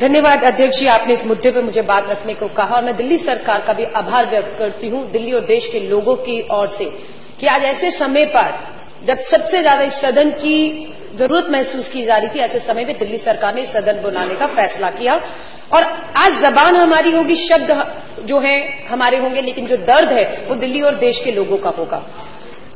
धन्यवाद अध्यक्ष जी, आपने इस मुद्दे पर मुझे बात रखने को कहा और मैं दिल्ली सरकार का भी आभार व्यक्त करती हूँ, दिल्ली और देश के लोगों की ओर से, कि आज ऐसे समय पर जब सबसे ज़्यादा इस सदन की ज़रूरत महसूस की जा रही थी, ऐसे समय में दिल्ली सरकार ने सदन बुलाने का फैसला किया। और आज जबान हमारी होगी, शब्द जो है हमारे होंगे, लेकिन जो दर्द है, वो दिल्ली और देश के लोगों का होगा।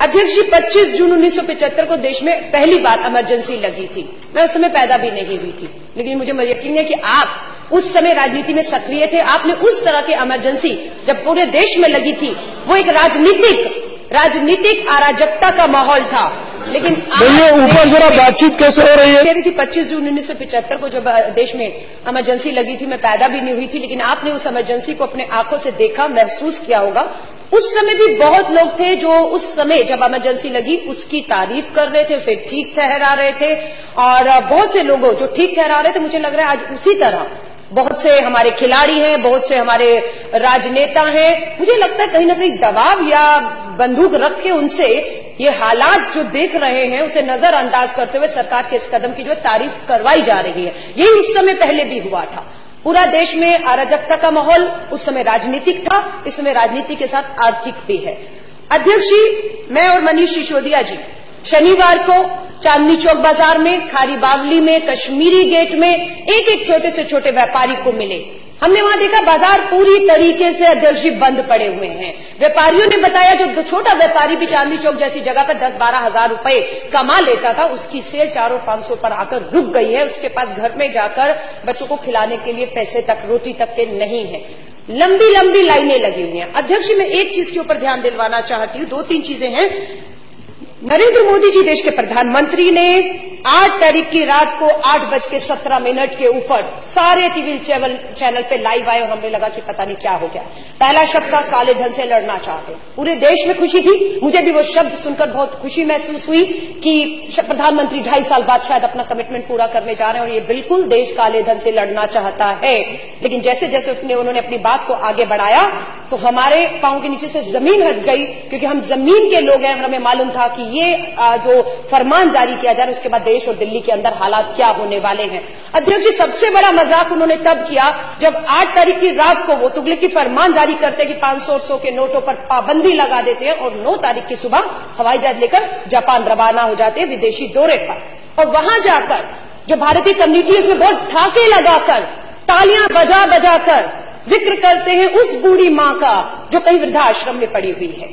अध्यक्ष जी 25 जून 1975 को देश में पहली बार इमरजेंसी लगी थी। मैं उस समय पैदा भी नहीं हुई थी। लेकिन मुझे यकीन है कि आप उस समय राजनीति में सक्रिय थे। आपने उस तरह की इमरजेंसी जब पूरे देश में लगी थी, वो एक राजनीतिक राजनीतिक अराजकता का माहौल था। लेकिन भैया ऊपर जरा बातचीत कैसे हो रही है? कह रही थी 25 जून 1975 को जब देश में इमरजेंसी लगी थी मैं पैदा भी नहीं हुई थी लेकिन आपने उस इमरजेंसी को अपने आँखों से देखा महसूस किया होगा। उस समय भी बहुत लोग थे जो उस समय जब इमरजेंसी लगी उसकी तारीफ़ कर रहे थे उसे ठीक ठहरा रहे थे। और बहुत से लोगों जो ठीक ठहरा रहे थे मुझे लग रहा है आज उसी तरह। बहुत से हमारे खिलाड़ी हैं बहुत से हमारे राजनेता हैं। मुझे लगता है कहीं ना कहीं दबाव या बंदूक रख के उनसे ये हालात जो देख रहे हैं, उसे नजरअंदाज करते हुए सरकार के इस कदम की जो तारीफ़ करवाई जा रही है। यही उस समय पहले भी हुआ था। पूरा देश में अराजकता का माहौल, उस समय राजनीतिक था, इस समय राजनीति के साथ आर्थिक भी है। अध्यक्ष जी, मैं और मनीष सिसोदिया जी, शनिवार को चांदनी चौक बाज़ार में, खारी बावली में, कश्मीरी गेट में एक एक छोटे से छोटे व्यापारी को मिले। हमने वहाँ देखा बाज़ार पूरी तरीके से अध्यक्ष बंद पड़े हुए हैं। व्यापारियों ने बताया जो छोटा व्यापारी भी चांदी चौक जैसी जगह पर दस बारह हज़ार रुपए कमा लेता था, उसकी सेल चारों पाँच सौ पर आकर रुक गई है। उसके पास घर में जाकर बच्चों को खिलाने के लिए पैसे तक, रोटी तक के नहीं है। लंबी लंबी लाइनें लगी हुई हैं। अध्यक्ष, मैं एक चीज़ के ऊपर ध्यान दिलवाना चाहती हूँ। दो तीन चीज़ें हैं। नरेंद्र मोदी जी देश के प्रधानमंत्री ने आठ तारीख की रात को आठ बज के सत्रह मिनट के ऊपर सारे टीवी चैनल चैनल पे लाइव आए और हमें लगा कि पता नहीं क्या हो गया। पहला शब्द था, काले धन से लड़ना चाहते। पूरे देश में खुशी थी। मुझे भी वो शब्द सुनकर बहुत खुशी महसूस हुई कि प्रधानमंत्री ढाई साल बाद शायद अपना कमिटमेंट पूरा करने जा रहे हैं और ये बिल्कुल देश काले धन से लड़ना चाहता है। लेकिन जैसे जैसे उसने, उन्होंने अपनी बात को आगे बढ़ाया तो हमारे पाँव के नीचे से ज़मीन हट गई, क्योंकि हम ज़मीन के लोग हैं हमें मालूम था कि ये जो फरमान जारी किया जा रहा है, उसके बाद देश और दिल्ली के अंदर हालात क्या होने वाले हैं। अध्यक्ष जी, सबसे बड़ा मज़ाक उन्होंने तब किया जब आठ तारीख की रात को वो तुगले की फरमान जारी करते कि पाँच सौ सौ के नोटों पर पाबंदी लगा देते हैं, और नौ तारीख की सुबह हवाई जहाज़ लेकर जापान रवाना हो जाते हैं विदेशी दौरे पर। और वहाँ जाकर जो भारतीय कम्युनिटी उसमें बहुत ठाके लगाकर, तालियाँ बजा बजा कर ज़िक्र करते हैं उस बूढ़ी माँ का, जो कहीं वृद्धाश्रम में पड़ी हुई है।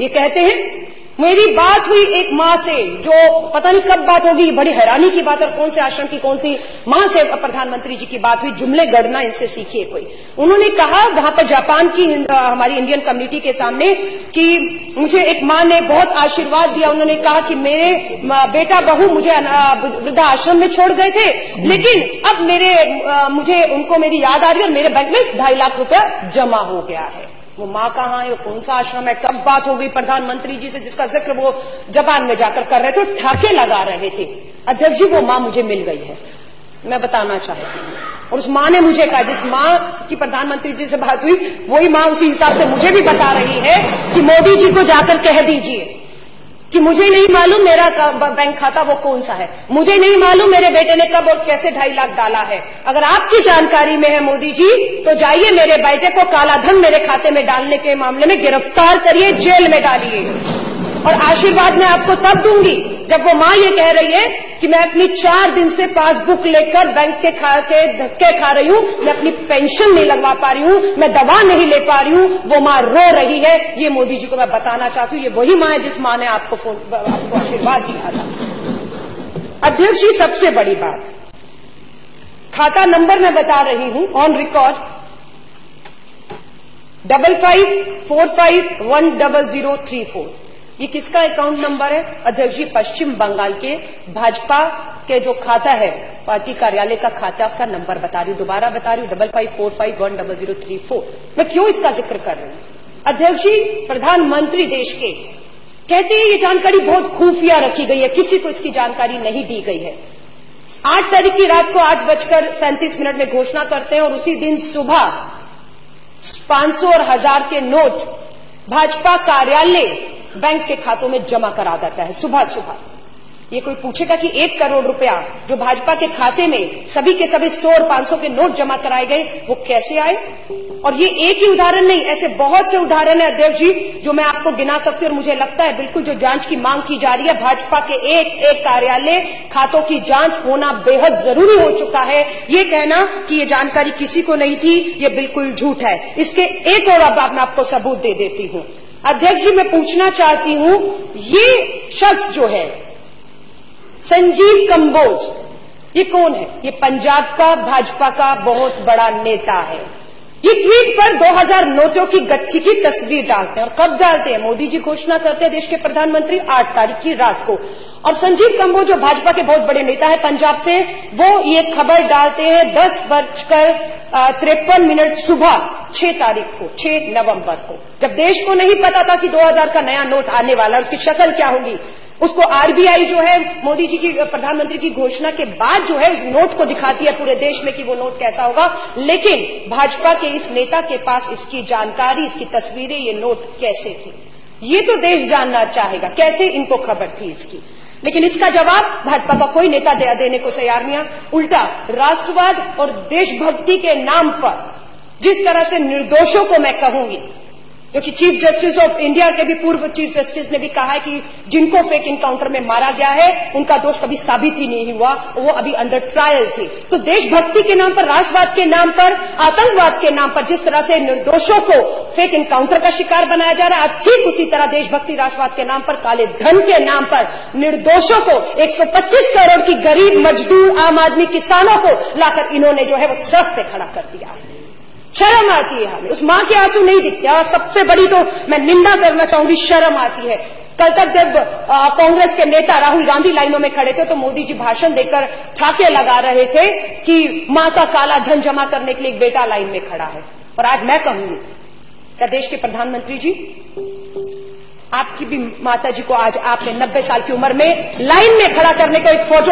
ये कहते हैं मेरी बात हुई एक माँ से, जो पता नहीं कब बात होगी, बड़ी हैरानी की बात और कौन से आश्रम की, कौन सी माँ से प्रधानमंत्री जी की बात हुई, जुमले गढ़ना इनसे सीखिए कोई। उन्होंने कहा, वहाँ पर जापान की हमारी इंडियन कम्युनिटी के सामने, कि मुझे एक माँ ने बहुत आशीर्वाद दिया, उन्होंने कहा कि मेरे बेटा बहू मुझे वृद्धा आश्रम में छोड़ गए थे, लेकिन अब मेरे मुझे उनको मेरी याद आ रही और मेरे बैंक में ढाई लाख रुपया जमा हो गया है। वो माँ कहाँ है कौन सा आश्रम है? कब बात हो गई प्रधानमंत्री जी से, जिसका ज़िक्र वो जापान में जाकर कर रहे थे ठाके लगा रहे थे? अध्यक्ष जी, वो माँ मुझे मिल गई है। मैं बताना चाहती हूँ। और उस माँ ने मुझे कहा, जिस माँ की प्रधानमंत्री जी से बात हुई, वही माँ उसी हिसाब से मुझे भी बता रही है कि मोदी जी को जाकर कह दीजिए। कि मुझे नहीं मालूम मेरा बैंक खाता वो कौन सा है। मुझे नहीं मालूम मेरे बेटे ने कब और कैसे ढाई लाख डाला है। अगर आपकी जानकारी में है मोदी जी तो जाइए मेरे बेटे को काला धन मेरे खाते में डालने के मामले में गिरफ़्तार करिए, जेल में डालिए। और आशीर्वाद मैं आपको तब दूँगी जब वो माँ ये कह रही है कि मैं अपनी चार दिन से पासबुक लेकर बैंक के खा, के धक्के खा रही हूँ, मैं अपनी पेंशन नहीं लगवा पा रही हूँ, मैं दवा नहीं ले पा रही हूँ, वो माँ रो रही है। ये मोदी जी को मैं बताना चाहती हूँ, ये वही माँ है जिस माँ ने आपको आपको आशीर्वाद दिया था। अध्यक्ष जी, सबसे बड़ी बात। खाता नंबर मैं बता रही हूँ on record double five four five one double zero three four ये किसका अकाउंट नंबर है? अध्यक्ष जी, पश्चिम बंगाल के भाजपा के जो खाता है, पार्टी कार्यालय का खाता का नंबर बता रही दोबारा बता रही हूँ। Double five four five one double zero three four मैं क्यों इसका ज़िक्र कर रही हूँ? अध्यक्ष जी, प्रधानमंत्री देश के कहते हैं ये जानकारी बहुत खुफिया रखी गई है। किसी को इसकी जानकारी नहीं दी गई है। आठ तारीख की रात को आठ बजकर सैंतीस मिनट में घोषणा करते हैं और उसी दिन सुबह पाँच सौ और हज़ार के नोट भाजपा कार्यालय बैंक के खातों में जमा करा देता है, सुबह सुबह। ये कोई पूछेगा कि एक करोड़ रुपया जो भाजपा के खाते में सभी के सभी सौ और पाँच सौ के नोट जमा कराए गए, वो कैसे आए? और ये एक ही उदाहरण नहीं, ऐसे बहुत से उदाहरण है, अध्यक्ष जी, जो मैं आपको गिना सकती हूँ और मुझे लगता है बिल्कुल जो जाँच की मांग की जा रही है, भाजपा के एक एक कार्यालय खातों की जाँच होना बेहद ज़रूरी हो चुका है। ये कहना कि ये जानकारी किसी को नहीं थी, ये बिल्कुल झूठ है। इसके एक और अब मैं आपको सबूत दे देती हूँ। अध्यक्ष जी मैं पूछना चाहती हूँ, ये शख्स जो है, संजीव कंबोज, ये कौन है? ये पंजाब का, भाजपा का बहुत बड़ा नेता है। ये ट्वीट पर 2000 नोटों की गच्छी की तस्वीर डालते हैं और कब डालते हैं? मोदी जी घोषणा करते हैं देश के प्रधानमंत्री 8 तारीख की रात को। और संजीव कंबोज जो भाजपा के बहुत बड़े नेता है पंजाब से, वो ये खबर डालते हैं दस बजकर तिरपन मिनट सुबह, छह तारीख को, छह नवंबर को। जब देश को नहीं पता था कि 2000 का नया नोट आने वाला है, उसकी शक्ल क्या होगी, उसको आरबीआई जो है, मोदी जी की, प्रधानमंत्री की घोषणा के बाद जो है, उस नोट को दिखाती है पूरे देश में कि वो नोट कैसा होगा। लेकिन भाजपा के इस नेता के पास इसकी जानकारी, इसकी तस्वीरें, ये नोट कैसे थी? ये तो देश जानना चाहेगा। कैसे इनको खबर थी इसकी? लेकिन इसका जवाब भाजपा का कोई नेता देने को तैयार नहीं उल्टा, राष्ट्रवाद और देशभक्ति के नाम पर जिस तरह से निर्दोषों को मैं कहूँगी, क्योंकि चीफ जस्टिस ऑफ़ इंडिया के भी पूर्व चीफ जस्टिस ने भी कहा है कि जिनको फेक इनकाउंटर में मारा गया है, उनका दोष कभी साबित ही नहीं हुआ, वो अभी अंडर ट्रायल थे। तो देशभक्ति के नाम पर, राष्ट्रवाद के नाम पर, आतंकवाद के नाम पर जिस तरह से निर्दोषों को फेक इनकाउंटर का शिकार बनाया जा रहा है। ठीक उसी तरह देशभक्ति राष्ट्रवाद के नाम पर, काले धन के नाम पर निर्दोषों को 125 करोड़ की गरीब मजदूर आम आदमी किसानों को लाकर इन्होंने जो है वो सड़क पे खड़ा कर दिया। शर्म आती है हमें। उस माँ के आँसू नहीं दिखते। और सबसे बड़ी तो मैं निंदा करना चाहूँगी, शर्म आती है। कल तक जब कांग्रेस के नेता राहुल गांधी लाइनों में खड़े थे तो मोदी जी भाषण देकर ठाके लगा रहे थे कि माँ का काला धन जमा करने के लिए एक बेटा लाइन में खड़ा है। और आज मैं कहूँगी क्या देश के प्रधानमंत्री जी? आपकी भी माता जी को आज आपने 90 साल की उम्र में लाइन में खड़ा करने को एक फ़ोटो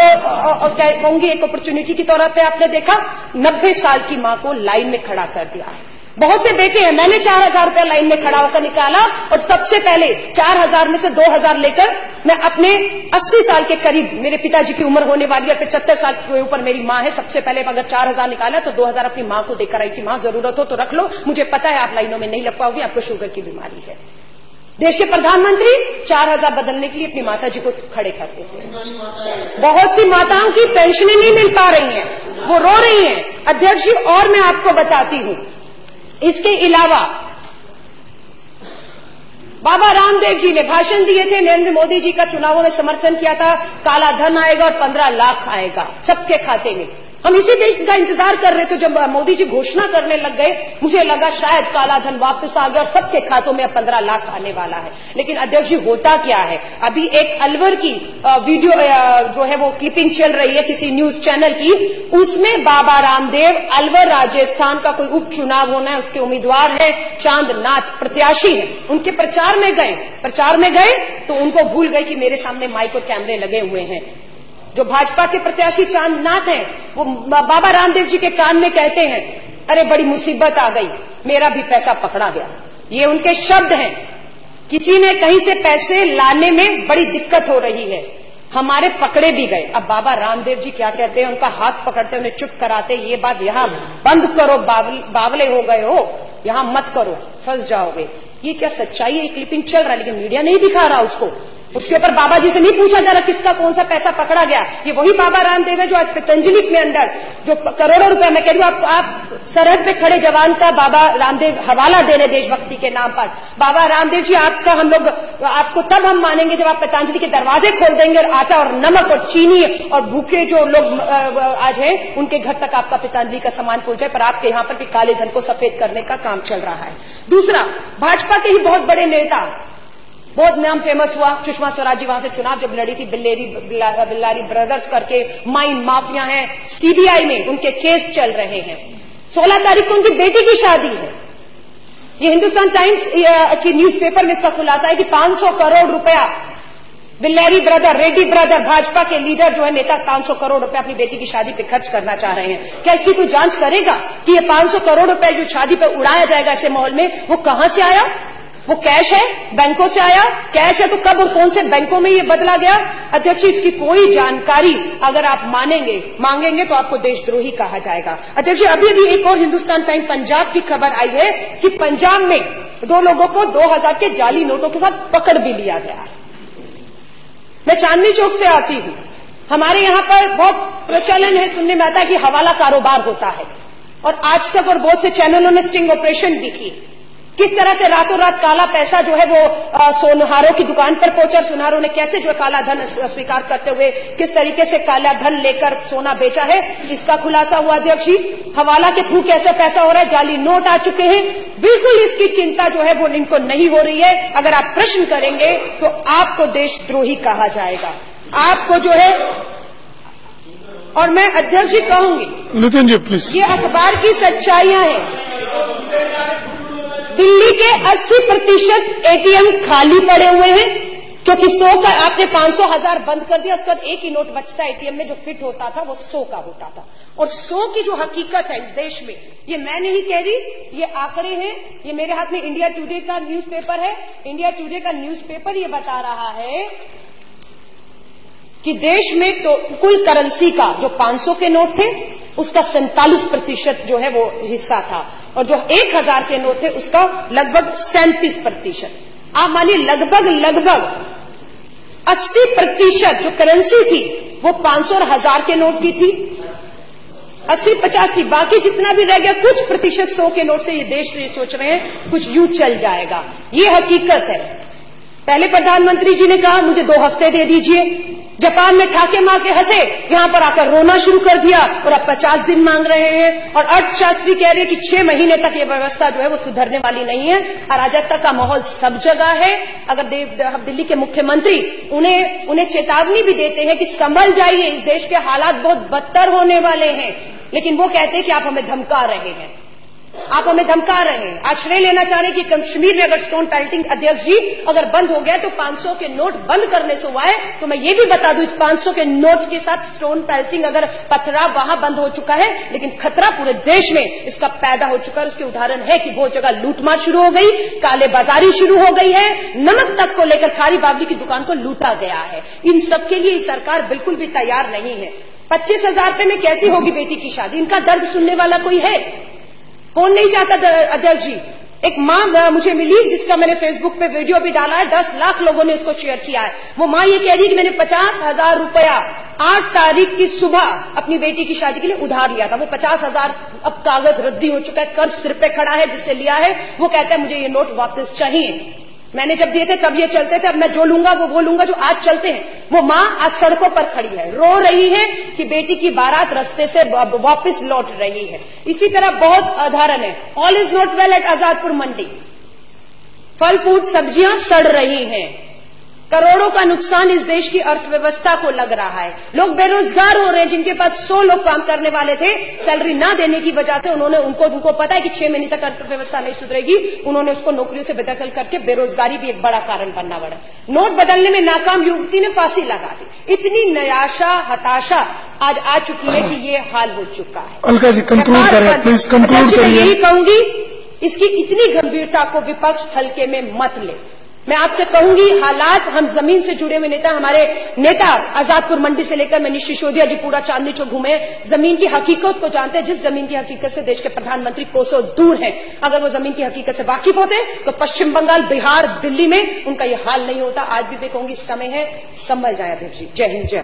कहूँगी एक अपॉर्चुनिटी के तौर पे आपने देखा? 90 साल की माँ को लाइन में खड़ा कर दिया है। बहुत से देखे हैं। मैंने चार हज़ार रुपया लाइन में खड़ा होकर निकाला और सबसे पहले चार हज़ार में से दो हज़ार लेकर मैं अपने अस्सी साल के करीब, मेरे पिताजी की उम्र होने वाली है पचहत्तर साल के ऊपर मेरी माँ है, सबसे पहले अगर चार हज़ार निकाला तो दो हज़ार अपनी माँ को देकर आई कि, माँ, ज़रूरत हो तो रख लो। मुझे पता है आप लाइनों में नहीं लग पाओगे, आपको शुगर की बीमारी है। देश के प्रधानमंत्री चार हज़ार बदलने के लिए अपनी माता जी को खड़े करते थे बहुत सी माताओं की पेंशनें नहीं मिल पा रही हैं। वो रो रही हैं। अध्यक्ष जी, और मैं आपको बताती हूँ। इसके अलावा बाबा रामदेव जी ने भाषण दिए थे, नरेंद्र मोदी जी का चुनावों में समर्थन किया था, काला धन आएगा और पंद्रह लाख आएगा, सबके खाते में। हम इसी देश का इंतज़ार कर रहे थे जब मोदी जी घोषणा करने लग गए। मुझे लगा शायद काला धन वापस आ गया और सबके खातों में पंद्रह लाख आने वाला है। लेकिन अध्यक्ष जी, होता क्या है? अभी एक अलवर की वीडियो जो है वो क्लिपिंग चल रही है किसी न्यूज़ चैनल की। उसमें बाबा रामदेव अलवर राजस्थान का कोई उपचुनाव होना है, उसके उम्मीदवार है चांदनाथ प्रत्याशी है। उनके प्रचार में गए। प्रचार में गए तो उनको भूल गए कि मेरे सामने माइक और कैमरे लगे हुए हैं। जो भाजपा के प्रत्याशी चांदनाथ हैं, वो बाबा रामदेव जी के कान में कहते हैं, अरे, बड़ी मुसीबत आ गई, मेरा भी पैसा पकड़ा गया। ये उनके शब्द हैं। किसी ने कहीं से पैसे लाने में बड़ी दिक्कत हो रही है। हमारे पकड़े भी गए। अब बाबा रामदेव जी क्या कहते हैं? उनका हाथ पकड़ते, उन्हें चुप कराते, ये बात यहाँ बंद करो, बावले हो गए हो। यहाँ मत करो, फंस जाओगे। ये क्या सच्चाई है? क्लिपिंग चल रहा है, लेकिन मीडिया नहीं दिखा रहा उसको। उसके ऊपर बाबा जी से नहीं पूछा जा रहा किसका कौन सा पैसा पकड़ा गया। ये वही बाबा रामदेव है जो आज पतंजलि में अंदर, जो करोड़ों रुपए मैं कह रही हूँ, आप सरहद पे खड़े जवान का बाबा रामदेव हवाला दे रहे देशभक्ति के नाम पर। बाबा रामदेव जी, आपका हम लोग, आपको तब हम मानेंगे जब आप पतंजलि के दरवाजे खोल देंगे और आटा और नमक और चीनी और भूखे जो लोग आज हैं, उनके घर तक आपका पतंजलि का सामान पहुँच जाए, पर आपके यहाँ पर भी काले धन को सफ़ेद करने का काम चल रहा है। दूसरा, भाजपा के ही बहुत बड़े नेता बहुत नाम फ़ेमस हुआ। सुषमा स्वराज जी वहाँ से चुनाव जब लड़ी थी, बिल्लेरी बिल्लारी ब्रदर्स करके माइन माफिया हैं सीबीआई में उनके केस चल रहे हैं। 16 तारीख को उनकी बेटी की शादी है। ये हिंदुस्तान टाइम्स की न्यूज़पेपर में इसका खुलासा है कि 500 करोड़ रुपया बिल्लेरी ब्रदर रेड्डी ब्रदर भाजपा के लीडर जो है, नेता 500 करोड़ रुपया अपनी बेटी की शादी पे खर्च करना चाह रहे हैं। क्या इसकी कोई जाँच करेगा कि ये 500 करोड़ रुपया जो शादी पे उड़ाया जाएगा ऐसे माहौल में, वो कहाँ से आया? वो कैश है, बैंकों से आया कैश है तो कब और कौन से बैंकों में ये बदला गया? अध्यक्ष, इसकी कोई जानकारी अगर आप मानेंगे, मांगेंगे तो आपको देशद्रोही कहा जाएगा। अध्यक्ष, अभी अभी एक और हिंदुस्तान टाइम पंजाब की खबर आई है कि पंजाब में दो लोगों को 2000 के जाली नोटों के साथ पकड़ भी लिया गया। मैं चांदनी चौक से आती हूँ। हमारे यहाँ पर बहुत प्रचलन है, सुनने में आता है कि हवाला कारोबार होता है। और आज तक और बहुत से चैनलों ने स्टिंग ऑपरेशन भी की किस तरह से रातों रात काला पैसा जो है वो आ, सोनहारों की दुकान पर पहुँचा सोनहारों ने कैसे जो काला धन स्वीकार करते हुए किस तरीके से काला धन लेकर सोना बेचा है इसका खुलासा हुआ अध्यक्ष जी। हवाला के थ्रू कैसे पैसा हो रहा है जाली नोट आ चुके हैं। बिल्कुल इसकी चिंता जो है वो इनको नहीं हो रही है। अगर आप प्रश्न करेंगे तो आपको देशद्रोही कहा जाएगा। आपको जो है और मैं अध्यक्ष जी कहूँगी नितिन जी प्लीज़ ये अखबार की सच्चाइयाँ हैं। दिल्ली के 80 प्रतिशत एटीएम खाली पड़े हुए हैं, क्योंकि 100 का आपने 500 हज़ार बंद कर दिया, उसके बाद एक ही नोट बचता एटीएम में, जो फिट होता था, वो 100 का होता था। और 100 की जो हकीकत है इस देश में, ये मैं नहीं कह रही, ये आंकड़े हैं, ये मेरे हाथ में इंडिया टुडे का न्यूज़पेपर है। इंडिया टुडे का न्यूज़पेपर ये बता रहा है कि देश में तो कुल करेंसी का जो 500 के नोट थे, उसका सैतालीस प्रतिशत जो है वो हिस्सा था। और जो एक हज़ार के नोट थे, उसका लगभग सैंतीस प्रतिशत। आप मानिए, लगभग लगभग अस्सी प्रतिशत जो करेंसी थी, वो पाँच सौ और हज़ार के नोट की थी। अस्सी, पचासी, बाकी जितना भी रह गया, कुछ प्रतिशत सौ के नोट से ये देश से ये सोच रहे हैं, कुछ यू चल जाएगा। ये हकीकत है। पहले प्रधानमंत्री जी ने कहा, मुझे दो हफ़्ते दे दीजिए। जापान में ठाके मार के हंसे, यहाँ पर आकर रोना शुरू कर दिया और अब पचास दिन मांग रहे हैं और अर्थशास्त्री कह रहे हैं कि छह महीने तक ये व्यवस्था जो है वो सुधरने वाली नहीं है। अराजकता का माहौल सब जगह है। अगर दिल्ली के मुख्यमंत्री उन्हें उन्हें चेतावनी भी देते हैं कि संभल जाइए, इस देश के हालात बहुत बदतर होने वाले हैं। लेकिन वो कहते हैं कि आप हमें धमका रहे हैं। आप हमें धमका रहे हैं। आज श्रेय लेना चाह रहे हैं कि कश्मीर में अगर स्टोन पेल्टिंग अध्यक्ष जी अगर बंद हो गया तो 500 के नोट बंद करने से हुआ है तो मैं ये भी बता दूँ, इस 500 के नोट के साथ स्टोन पेल्टिंग अगर पथरा वहाँ बंद हो चुका है, लेकिन खतरा पूरे देश में इसका पैदा हो चुका है उसके उदाहरण है कि बहुत जगह लूटमार शुरू हो गई, काले बाजारी शुरू हो गई है, नमक तक को लेकर खारी बाबली की दुकान को लूटा गया है। इन सबके लिए सरकार बिल्कुल भी तैयार नहीं है। पच्चीस हज़ार रुपए में कैसी होगी बेटी की शादी? इनका दर्द सुनने वाला कोई है? कौन नहीं चाहता अध्यक्ष जी एक माँ मुझे मिली, जिसका मैंने फेसबुक पे वीडियो भी डाला है, दस लाख लोगों ने उसको शेयर किया है। वो माँ ये कह रही कि मैंने पचास हज़ार रुपया आठ तारीख की सुबह अपनी बेटी की शादी के लिए उधार लिया था। वो पचास हज़ार अब कागज़ रद्दी हो चुका है, कर्ज सिर पे खड़ा है, जिससे लिया है। वो कहता है, मुझे ये नोट वापस चाहिए। मैंने जब दिए थे, तब ये चलते थे, अब मैं जो लूँगा, वो वो लूँगा जो आज चलते हैं। वो माँ आज सड़कों पर खड़ी है। रो रही है कि बेटी की बारात रस्ते से वापस लौट रही है। इसी तरह बहुत उदाहरण है। All is not well at Azadpur Mandi फल फूट सब्ज़ियाँ सड़ रही हैं। करोड़ों का नुकसान इस देश की अर्थव्यवस्था को लग रहा है। लोग बेरोजगार हो रहे हैं जिनके पास सौ लोग काम करने वाले थे सैलरी ना देने की वजह से उन्होंने उनको उनको पता है कि छह महीने तक अर्थव्यवस्था नहीं सुधरेगी। उन्होंने उसको नौकरियों से बेदखल करके बेरोजगारी भी एक बड़ा कारण बनना पड़ा। नोट बदलने में नाकाम युवती ने फांसी लगा दी। इतनी नयाशा हताशा आज आ चुकी है कि ये हाल हो चुका है। अलका जी कंक्लूड करें प्लीज़ कंक्लूड करिए। यही कहूँगी इसकी इतनी गंभीरता को विपक्ष हल्के में मत ले। मैं आपसे कहूँगी, हालात, हम ज़मीन से जुड़े हुए नेता, हमारे नेता आजादपुर मंडी से लेकर मनीष सिसोदिया जी पूरा चांदनी चौक घूमे ज़मीन की हकीकत को जानते हैं, जिस ज़मीन की हकीकत से देश के प्रधानमंत्री कोसो दूर हैं। अगर वो ज़मीन की हकीकत से वाकिफ होते तो पश्चिम बंगाल, बिहार, दिल्ली में उनका ये हाल नहीं होता। आज भी मैं कहूँगी समय है, संभल जाए अध्यक्ष जी। जय हिंद, जय